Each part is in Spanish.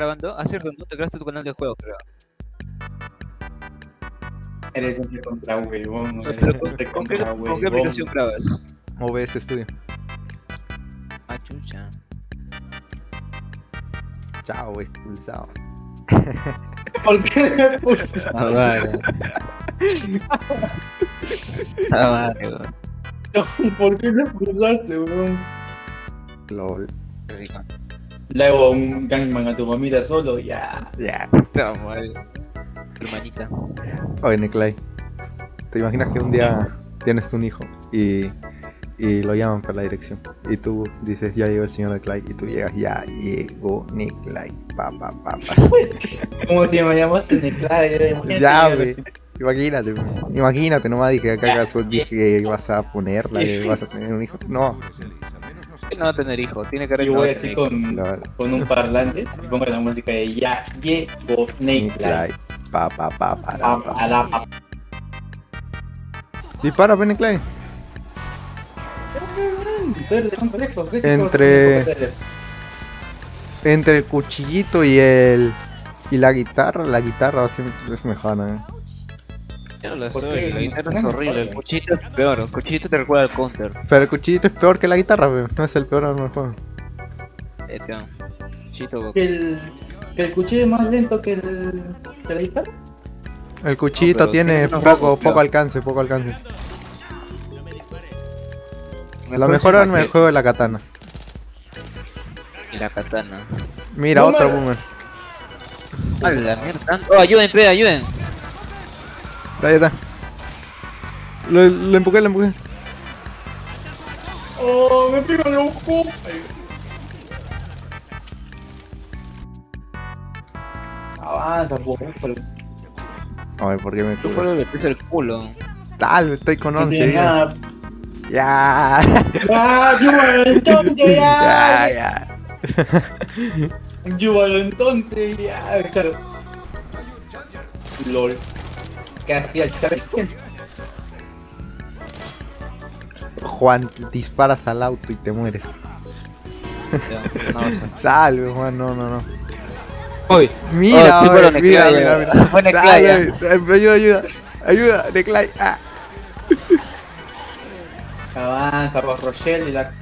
grabando? Ah, cierto, no te creaste tu canal de juegos, creo. Eres un contra huevón. ¿Con, qué, contra con qué aplicación grabas? OBS Studio. Ah, chucha. Chao, expulsado. ¿Por qué me puse? Ah, vale. ah, vale, weón. ¿Por qué me cruzaste, weón? LOL. Qué rico. Le hago un gangman a tu mamita solo, ya. Ya. No, madre. Hermanita. Oye, Nicolai. ¿Te imaginas que un día tienes un hijo y, y lo llaman para la dirección? Y tú dices, ya llegó el señor Nicolai. Y tú llegas, ya llegó Nicolai. Pa, pa, pa, pa. ¿Cómo se me llamas en el clave? Ya, güey. Imagínate, imagínate, nomás dije acá acaso dije que vas a ponerla, que vas a tener un hijo. No, no va a tener hijo, tiene que Yo voy tener así hijo. con, un parlante y pongo la música de ya llegó. Nicolai. Pa, pa, pa, pa, Pa, pa. pa. Dispara, lejos, ¿qué Entre-? Entre el cuchillito y el. Y la guitarra, la guitarra siempre es mejor, ¿eh? Yo no la ¿Por soy, qué? la guitarra es No, horrible, el no. cuchillito es peor, el cuchillito te recuerda al counter. Pero el cuchillito es peor que la guitarra. No es el peor arma del juego. Este, cuchillito Que el, que el cuchillo es más lento que el. que la guitarra. El cuchillito pero tiene poco, poco claro. alcance, poco alcance. La Mejor arma del juego es la katana. Y la katana. Mira, No otro me- boomer. A la mierda. Oh, ayuden, pe, ayuden. Ahí está. Lo, lo empujé, lo empujé. ¡Oh, me pega loco! Avanza, por. Ay, ¿por qué me Tú fueron le el culo. Tal, estoy con No 11 tiene vidas. nada. Ya. ¡Ah, Yúbalo entonces Ya, ya! ya. Entonces ya! Claro. LOL. Juan, disparas al auto y te mueres. Ya, no pasa. Salve, Juan, no, no, no. Uy, Mira, Oh, oye, pero mira, mira, mira. Ay, Ayuda, ayuda. Ayuda, Neclay. Ah. Avanza, por Rochelle y la.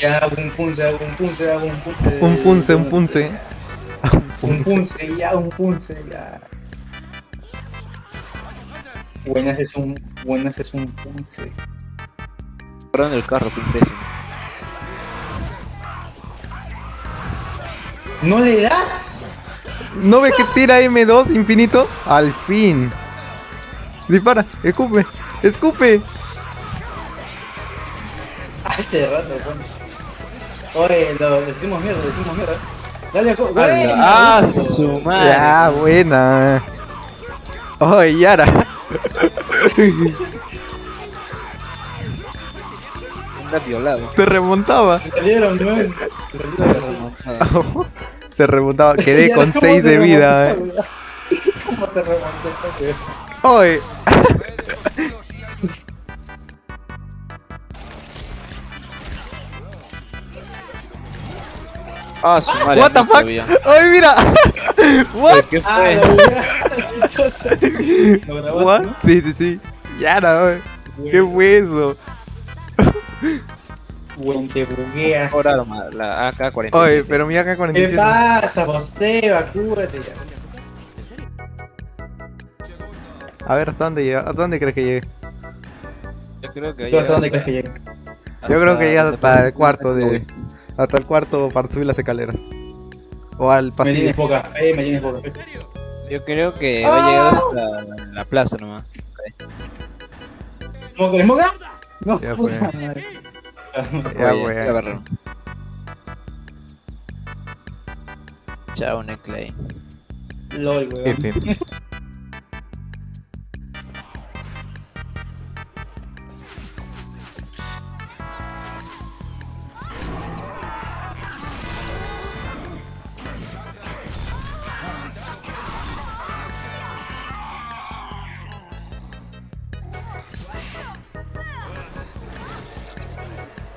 Ya hago un punce, hago un punce, hago un punce. Un punce, un punce. Un punce, ya, un punce, ya. Buenas es un. Buenas es un punce. Fueron el carro, qué imbécil. ¡No le das! ¿No ves que tira M2 infinito? Al fin. Dispara, escupe, escupe. Hace rato, bueno. Oye, lo, lo hicimos mierda, lo hicimos mierda. Dale, co- ¡Ah, ah, su madre! Ya, buena. Oh, Yara. Anda violado. Se remontaba. Se salieron, man. Se salieron. Se remontaba. Quedé con ¿cómo 6 te de vida, remontó eh. ¿Cómo te remontó esa? Oye. Ah, su madre. What the fuck? todavía. Oye, mira. What? ¿Qué Ah, fue? la weá. chistosa. ¿Lo grabaste, What? no? Sí, sí, sí. Yara, oye. ¿Qué fue eso? Weón, te bugueas. Arma, la AK-47. Oye, pero mira acá ¿Qué 47. pasa, Joseba? Cúrate ya. A ver, ¿hasta dónde llega? ¿Hasta dónde crees que llegue? Yo creo que ¿Tú hasta llega dónde crees que llega? Yo creo que llega hasta el cuarto de, Hasta el cuarto para subir las escaleras. O al Me pasillo. tienes poca fe, me tienes poca fe. Yo creo que va a llegar hasta la plaza nomás. ¿Smoker, smoker? No, Ya puta fue. madre. Ya, agarró. Chao, Necklay. LOL, weón.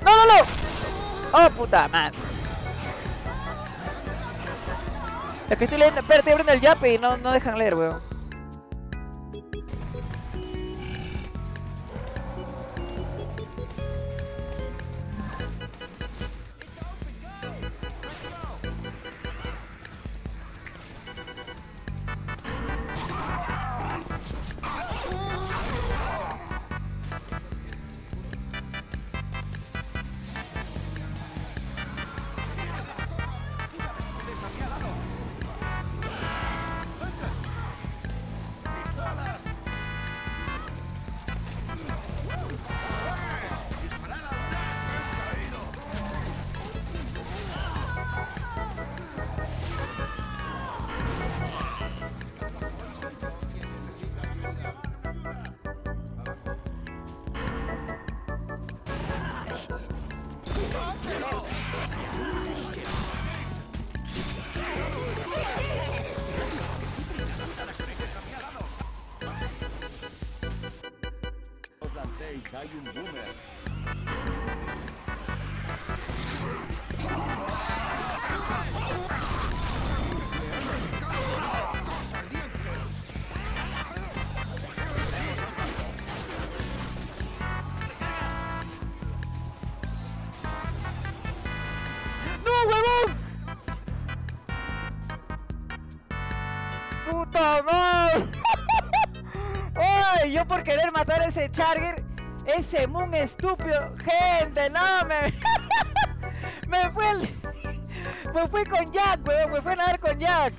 ¡No, no, no! ¡Oh, puta madre! Es que estoy leyendo, espera, estoy abriendo el yape y no, no dejan leer, weón. ¡No, huevón! ¡Puta madre! ¡Ay! Yo por querer matar a ese Charger, ese Moon estúpido. Gente, no me. me fue el. Me fui con Jack, weón. Me fui a nadar con Jack.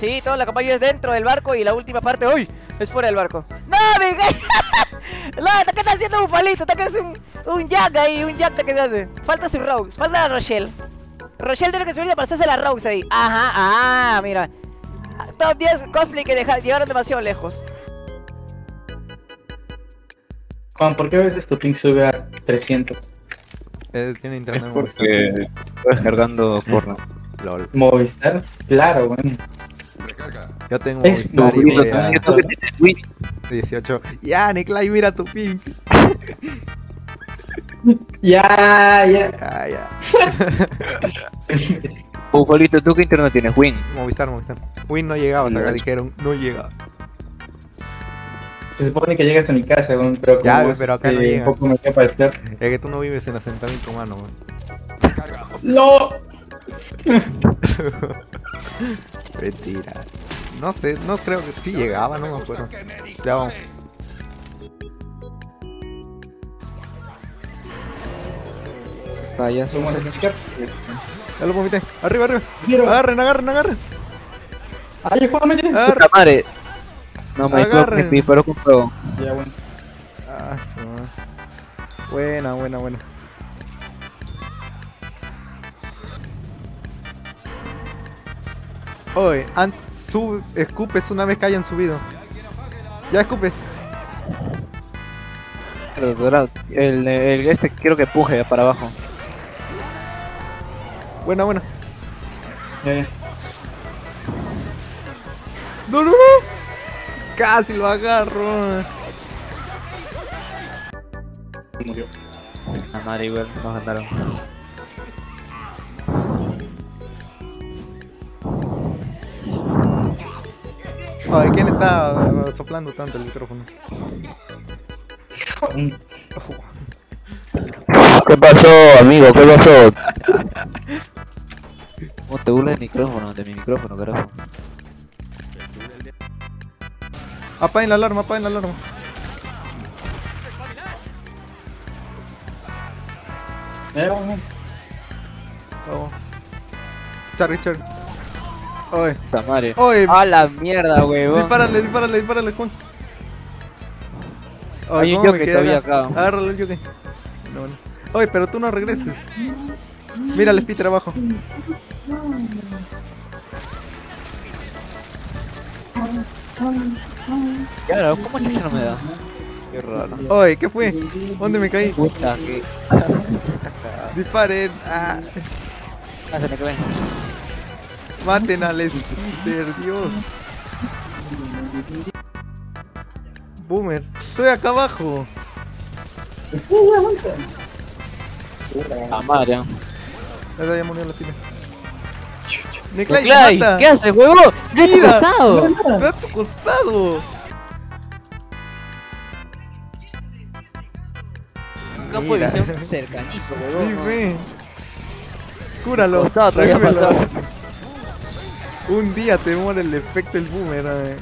Sí, toda la campaña es dentro del barco y la última parte, ¡uy! Es fuera del barco. ¡No, mi No, ¿qué está haciendo Bufalito? Está que hace un, un jack ahí, un jack que se hace. Falta su Rose, falta la Rochelle. Rochelle tiene que subir para hacerse la Rose ahí. Ajá, ah, mira. Top 10 cosplay que deja- llegaron demasiado lejos. Juan, ¿por qué a veces tu ping sube a 300? Eh, tiene internet Es porque estoy cargando porno. LOL. Movistar, claro, weón. Yo tengo Es Movistar y movido voy a también. Yo creo que tienes Wii. 18. Ya, Nicolai, mira tu ping. Ya, ya. Ah, ya. Bufalito, ¿tú qué internet tienes? Win. Movistar, Movistar. Win no llegaba, hasta acá dijeron, no llega. Se supone que llega hasta mi casa, pero Ya, como pero acá no llega. un poco me queda parecer. Es que tú no vives en asentamiento humano, weón. ¡No! Mentira. No sé, no creo que sí llegaba, no me acuerdo. Ya vamos. Vaya, ¿Cómo identificar? Ya lo vomité. Arriba, arriba. Quiero. Agarren, agarren, agarren. ¡Ay, Juan, me tienes! Agarren. Madre. No me Agarren. me disparó con fuego. Ya, bueno. Ah, su madre. Buena, buena, buena. Oye, an sub, escupes una vez que hayan subido. Ya escupe. El, el, este quiero que puje para abajo. Buena, buena. Ya, ya. ¡No, no! Casi lo agarro. Murió. La madre igual, nos ganaron. ¿Quién está eh, soplando tanto el micrófono? ¿Qué pasó, amigo? ¿Qué pasó? ¿Cómo te burlas del micrófono? De mi micrófono, carajo. Apaguen la alarma, apaguen la alarma. Eh, vamos. Vamos. Charlie, Charlie. Oye, Puta madre. oye, A la mierda, huevón. dispárale, dispárale, dispárale, Juan. Hay un ¿cómo me yoke todavía acá? Agárralo el yoke. No, no. Oye, pero tú no regreses. Mira el Spitter abajo. Claro, ¿cómo chucha no me da? Qué raro. Oye, ¿qué fue? ¿Dónde me caí? Puta, que. Disparen. Ah, Pásale que ven. Maten al Spitter, Dios. Boomer, estoy acá abajo. Es que ya avanza. La madre. Ya, ya murió la pila. Clay, Niklai, mata. ¿qué haces, huevón? ¡Ya te Mira. costado! ¡Ve a tu costado! Campo de visión cercanito. Dime. Cúralo. Costado pasado. Un día te muere el efecto el boomer. eh.